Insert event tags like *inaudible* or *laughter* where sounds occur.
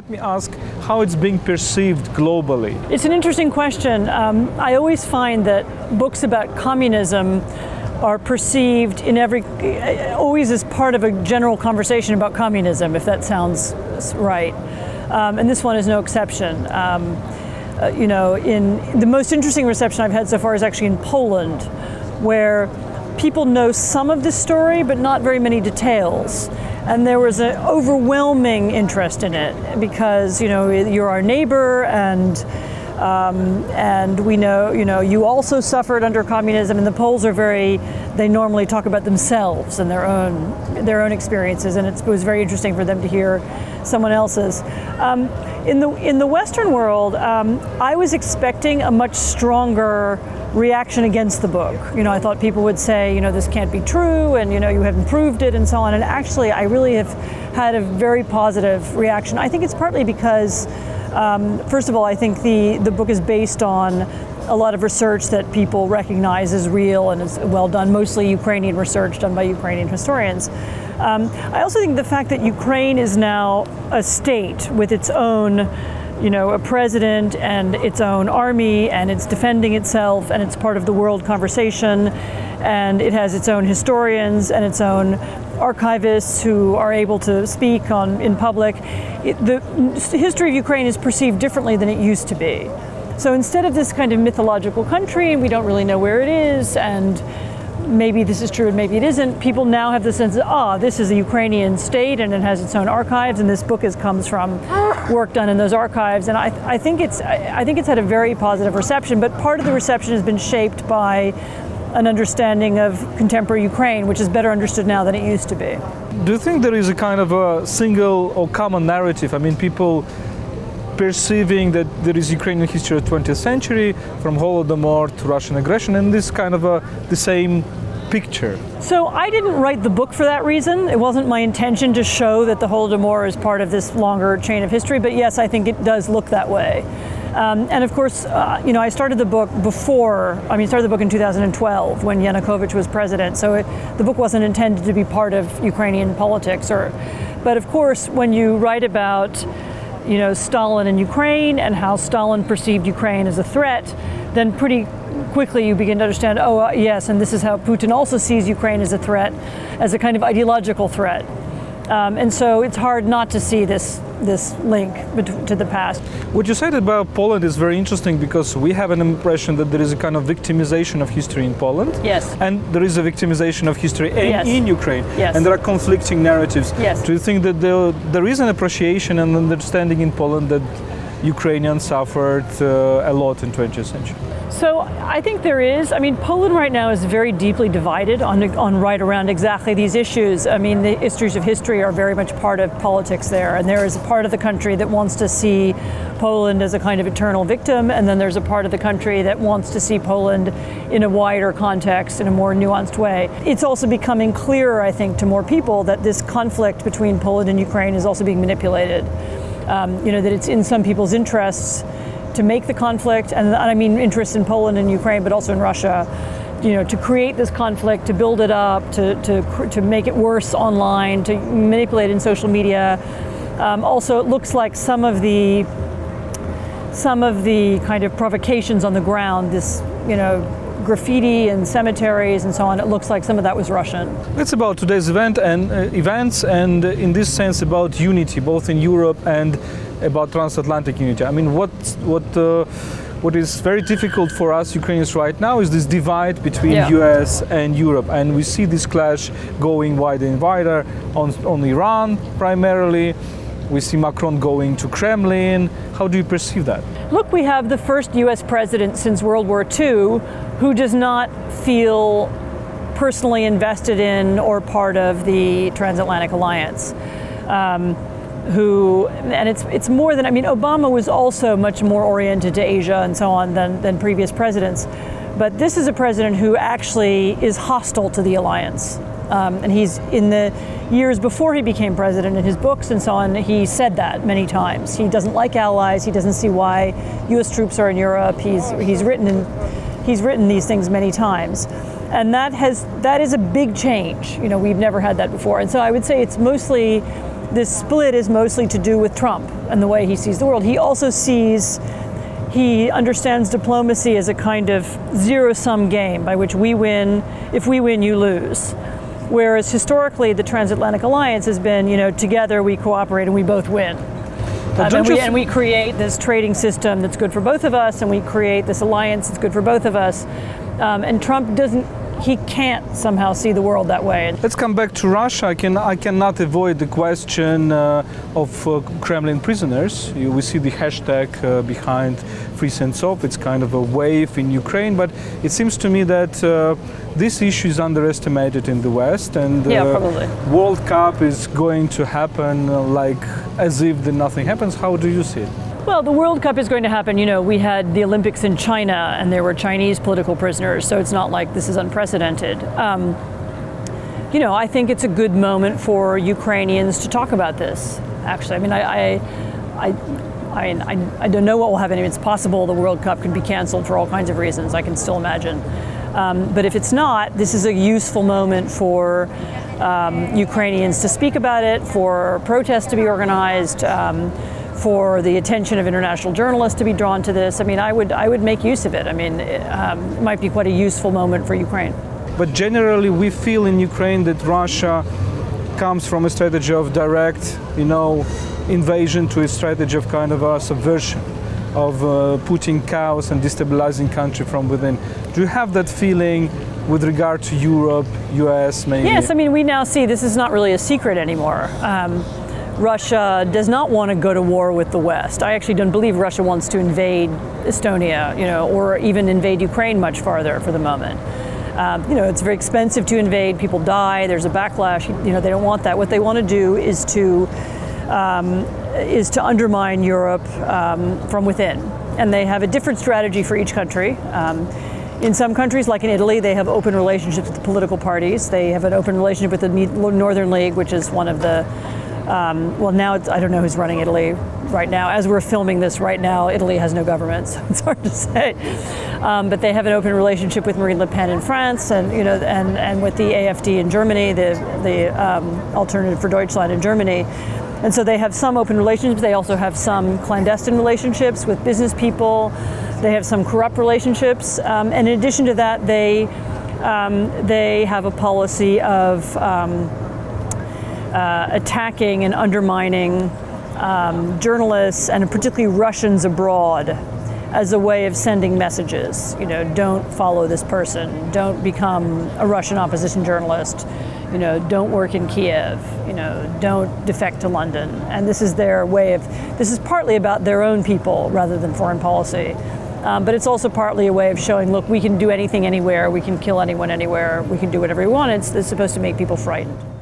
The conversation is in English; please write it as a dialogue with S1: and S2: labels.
S1: Let me ask how it's being perceived globally.
S2: It's an interesting question. Um, I always find that books about communism are perceived in every, always as part of a general conversation about communism, if that sounds right. Um, and this one is no exception. Um, uh, you know, in the most interesting reception I've had so far is actually in Poland, where people know some of the story, but not very many details. And there was an overwhelming interest in it because, you know, you're our neighbor and um, and we know, you know, you also suffered under communism, and the Poles are very, they normally talk about themselves and their own, their own experiences, and it was very interesting for them to hear someone else's. Um, in the in the Western world, um, I was expecting a much stronger reaction against the book. You know, I thought people would say, you know, this can't be true, and you know, you haven't proved it, and so on. And actually, I really have had a very positive reaction. I think it's partly because um, first of all, I think the, the book is based on a lot of research that people recognize as real and is well done, mostly Ukrainian research done by Ukrainian historians. Um, I also think the fact that Ukraine is now a state with its own you know, a president and its own army, and it's defending itself, and it's part of the world conversation, and it has its own historians and its own archivists who are able to speak on in public. It, the history of Ukraine is perceived differently than it used to be. So instead of this kind of mythological country, we don't really know where it is, and maybe this is true and maybe it isn't, people now have the sense that, ah, this is a Ukrainian state and it has its own archives, and this book is, comes from work done in those archives. And I, I think it's I think it's had a very positive reception, but part of the reception has been shaped by an understanding of contemporary Ukraine, which is better understood now than it used to be.
S1: Do you think there is a kind of a single or common narrative? I mean, people perceiving that there is Ukrainian history of 20th century, from Holodomor to Russian aggression, and this kind of a, the same picture.
S2: So I didn't write the book for that reason. It wasn't my intention to show that the Holodomor is part of this longer chain of history, but yes, I think it does look that way. Um, and of course, uh, you know, I started the book before, I mean, started the book in 2012 when Yanukovych was president. So it, the book wasn't intended to be part of Ukrainian politics. Or, but of course, when you write about, you know, Stalin and Ukraine and how Stalin perceived Ukraine as a threat, then pretty quickly you begin to understand, oh, uh, yes, and this is how Putin also sees Ukraine as a threat, as a kind of ideological threat. Um, and so it's hard not to see this this link to the past.
S1: What you said about Poland is very interesting because we have an impression that there is a kind of victimization of history in Poland.
S2: Yes.
S1: And there is a victimization of history in,
S2: yes.
S1: in Ukraine.
S2: Yes.
S1: And there are conflicting narratives.
S2: Yes.
S1: Do you think that there, there is an appreciation and understanding in Poland that Ukrainians suffered uh, a lot in 20th century?
S2: So I think there is. I mean, Poland right now is very deeply divided on, on right around exactly these issues. I mean, the issues of history are very much part of politics there, and there is a part of the country that wants to see Poland as a kind of eternal victim, and then there's a part of the country that wants to see Poland in a wider context, in a more nuanced way. It's also becoming clearer, I think, to more people that this conflict between Poland and Ukraine is also being manipulated. Um, you know, that it's in some people's interests to make the conflict, and I mean interests in Poland and Ukraine, but also in Russia, you know, to create this conflict, to build it up, to, to, to make it worse online, to manipulate in social media. Um, also, it looks like some of the some of the kind of provocations on the ground, this, you know, graffiti and cemeteries and so on. It looks like some of that was Russian.
S1: It's about today's event and uh, events, and uh, in this sense about unity, both in Europe and about transatlantic unity. I mean, what what uh, what is very difficult for us Ukrainians right now is this divide between yeah. US and Europe, and we see this clash going wider and wider on on Iran primarily. We see Macron going to Kremlin. How do you perceive that?
S2: Look, we have the first US president since World War II who does not feel personally invested in or part of the transatlantic alliance. Um, who, and it's, it's more than, I mean, Obama was also much more oriented to Asia and so on than, than previous presidents. But this is a president who actually is hostile to the alliance. Um, and he's in the years before he became president, in his books and so on, he said that many times. He doesn't like allies. He doesn't see why U.S. troops are in Europe. He's he's written in, he's written these things many times, and that has that is a big change. You know, we've never had that before. And so I would say it's mostly this split is mostly to do with Trump and the way he sees the world. He also sees he understands diplomacy as a kind of zero sum game by which we win, if we win, you lose. Whereas historically, the transatlantic alliance has been, you know, together we cooperate and we both win. Um, and, we, and, we, create this trading system that's good for both of us, and we create this alliance that's good for both of us. Um, and Trump doesn't he can't somehow see the world that way.
S1: Let's come back to Russia. I, can, I cannot avoid the question uh, of uh, Kremlin prisoners. You, we see the hashtag uh, behind Free Sentsov. It's kind of a wave in Ukraine, but it seems to me that uh, this issue is underestimated in the West, and
S2: yeah, uh, probably.
S1: World Cup is going to happen uh, like as if nothing happens. How do you see it?
S2: Well, the World Cup is going to happen. You know, we had the Olympics in China and there were Chinese political prisoners, so it's not like this is unprecedented. Um, you know, I think it's a good moment for Ukrainians to talk about this, actually. I mean, I, I, I I, I, I, don't know what will happen. It's possible the World Cup could be canceled for all kinds of reasons. I can still imagine. Um, but if it's not, this is a useful moment for um, Ukrainians to speak about it, for protests to be organized. Um, for the attention of international journalists to be drawn to this. I mean, I would, I would make use of it. I mean, it, um, it might be quite a useful moment for Ukraine.
S1: But generally, we feel in Ukraine that Russia comes from a strategy of direct, you know, invasion to a strategy of kind of a subversion, of uh, putting chaos and destabilizing country from within. Do you have that feeling with regard to Europe, US, maybe?
S2: Yes, I mean, we now see this is not really a secret anymore. Um, Russia does not want to go to war with the West. I actually don't believe Russia wants to invade Estonia, you know, or even invade Ukraine much farther for the moment. Um, you know, it's very expensive to invade. People die. There's a backlash. You know, they don't want that. What they want to do is to um, is to undermine Europe um, from within, and they have a different strategy for each country. Um, in some countries, like in Italy, they have open relationships with the political parties. They have an open relationship with the Northern League, which is one of the um, well, now I don't know who's running Italy right now. As we're filming this right now, Italy has no government, *laughs* so it's hard to say. Um, but they have an open relationship with Marine Le Pen in France, and you know, and, and with the AFD in Germany, the the um, Alternative for Deutschland in Germany. And so they have some open relationships. They also have some clandestine relationships with business people. They have some corrupt relationships, um, and in addition to that, they um, they have a policy of um, uh, attacking and undermining um, journalists and particularly Russians abroad as a way of sending messages. You know, don't follow this person. Don't become a Russian opposition journalist. You know, don't work in Kiev. You know, don't defect to London. And this is their way of. This is partly about their own people rather than foreign policy. Um, but it's also partly a way of showing, look, we can do anything anywhere. We can kill anyone anywhere. We can do whatever we want. It's, it's supposed to make people frightened.